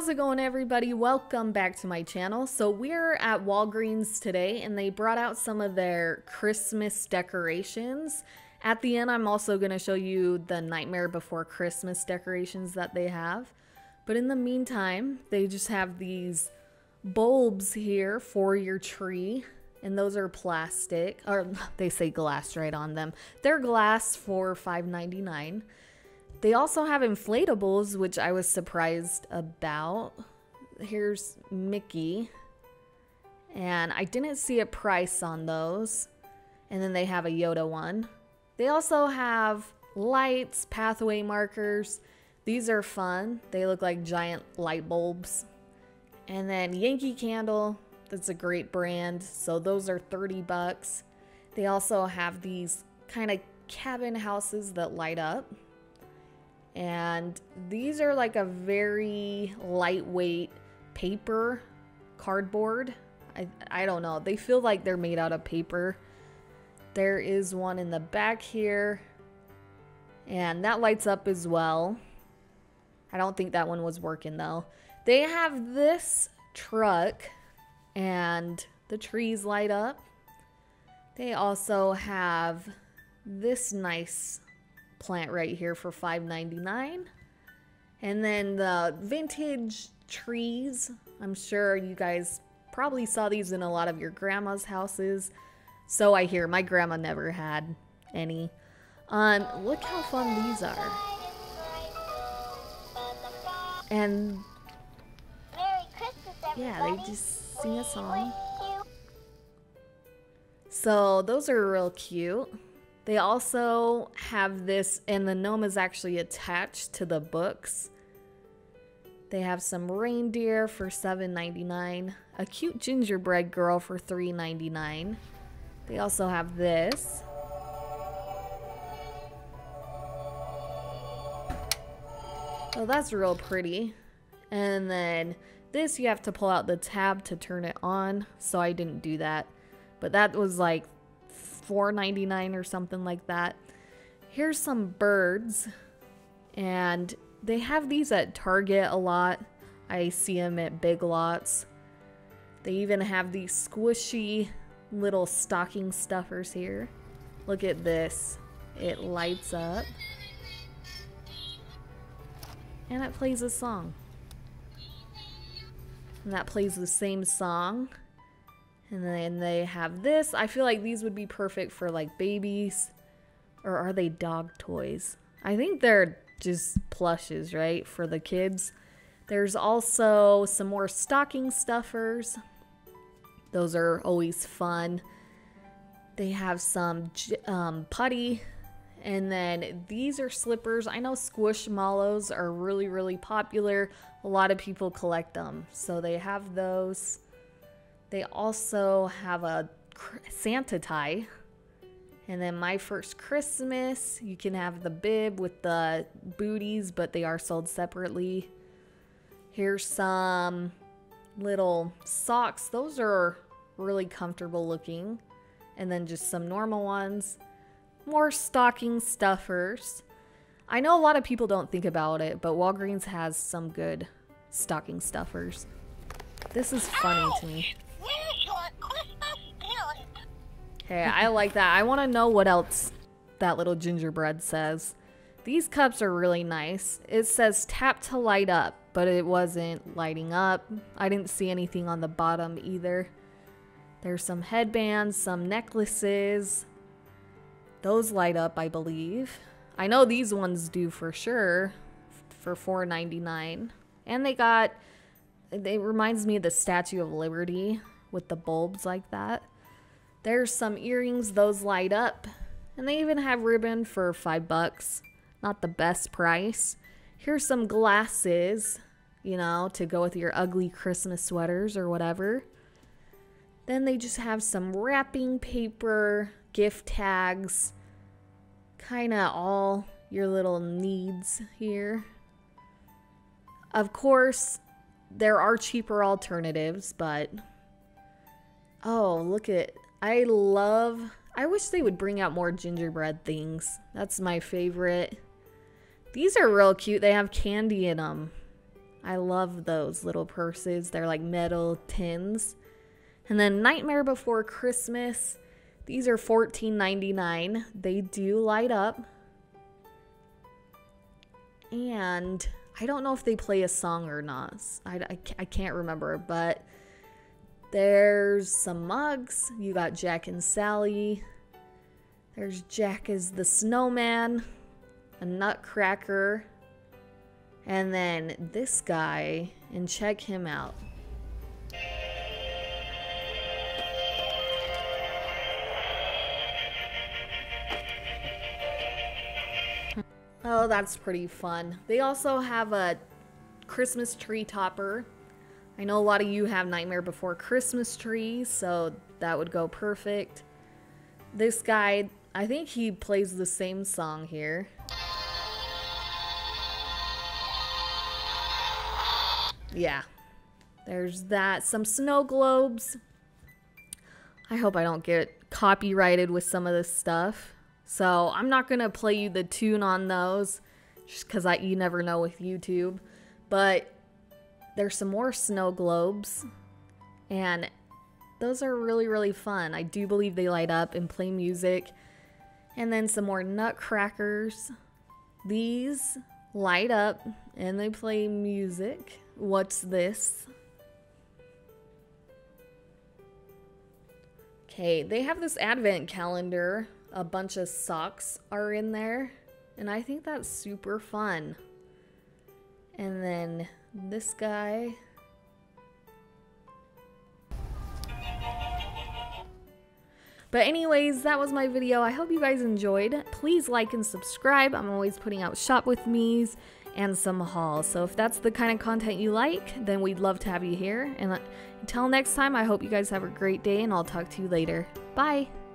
how's it going everybody? Welcome back to my channel. So we're at Walgreens today and they brought out some of their Christmas decorations. At the end I'm also going to show you the Nightmare Before Christmas decorations that they have. But in the meantime, they just have these bulbs here for your tree and those are plastic or they say glass right on them. They're glass for $5.99. They also have inflatables, which I was surprised about. Here's Mickey. And I didn't see a price on those. And then they have a Yoda one. They also have lights, pathway markers. These are fun. They look like giant light bulbs. And then Yankee Candle. That's a great brand. So those are 30 bucks. They also have these kind of cabin houses that light up and these are like a very lightweight paper cardboard. I, I don't know. They feel like they're made out of paper. There is one in the back here. And that lights up as well. I don't think that one was working though. They have this truck and the trees light up. They also have this nice plant right here for $5.99. And then the vintage trees. I'm sure you guys probably saw these in a lot of your grandma's houses. So I hear my grandma never had any. Um, look how fun these are. And yeah, they just sing a song. So those are real cute. They also have this, and the gnome is actually attached to the books. They have some reindeer for $7.99, a cute gingerbread girl for $3.99. They also have this. Oh, that's real pretty. And then this, you have to pull out the tab to turn it on, so I didn't do that. But that was like $4.99 or something like that. Here's some birds, and they have these at Target a lot. I see them at Big Lots. They even have these squishy little stocking stuffers here. Look at this. It lights up. And it plays a song. And that plays the same song and then they have this. I feel like these would be perfect for like babies. Or are they dog toys? I think they're just plushes, right? For the kids. There's also some more stocking stuffers. Those are always fun. They have some um, putty. And then these are slippers. I know Squishmallows are really, really popular. A lot of people collect them. So they have those. They also have a Santa tie. And then My First Christmas, you can have the bib with the booties, but they are sold separately. Here's some little socks. Those are really comfortable looking. And then just some normal ones. More stocking stuffers. I know a lot of people don't think about it, but Walgreens has some good stocking stuffers. This is funny to me. Okay, I like that. I want to know what else that little gingerbread says. These cups are really nice. It says tap to light up, but it wasn't lighting up. I didn't see anything on the bottom either. There's some headbands, some necklaces. Those light up, I believe. I know these ones do for sure for $4.99. And they got, it reminds me of the Statue of Liberty with the bulbs like that. There's some earrings, those light up. And they even have ribbon for five bucks. Not the best price. Here's some glasses, you know, to go with your ugly Christmas sweaters or whatever. Then they just have some wrapping paper, gift tags, kind of all your little needs here. Of course, there are cheaper alternatives, but oh, look at I love... I wish they would bring out more gingerbread things. That's my favorite. These are real cute. They have candy in them. I love those little purses. They're like metal tins. And then Nightmare Before Christmas. These are $14.99. They do light up. And I don't know if they play a song or not. I, I, I can't remember, but there's some mugs. You got Jack and Sally. There's Jack as the snowman, a nutcracker, and then this guy, and check him out. Oh, that's pretty fun. They also have a Christmas tree topper. I know a lot of you have Nightmare Before Christmas trees, so that would go perfect. This guy, I think he plays the same song here. Yeah. There's that. Some snow globes. I hope I don't get copyrighted with some of this stuff. So I'm not going to play you the tune on those just because I you never know with YouTube. But there's some more snow globes. And those are really, really fun. I do believe they light up and play music. And then some more nutcrackers. These light up and they play music. What's this? Okay, they have this advent calendar a bunch of socks are in there. And I think that's super fun. And then this guy. But anyways, that was my video. I hope you guys enjoyed. Please like and subscribe. I'm always putting out shop with me's and some hauls. So if that's the kind of content you like, then we'd love to have you here. And uh, until next time, I hope you guys have a great day and I'll talk to you later. Bye!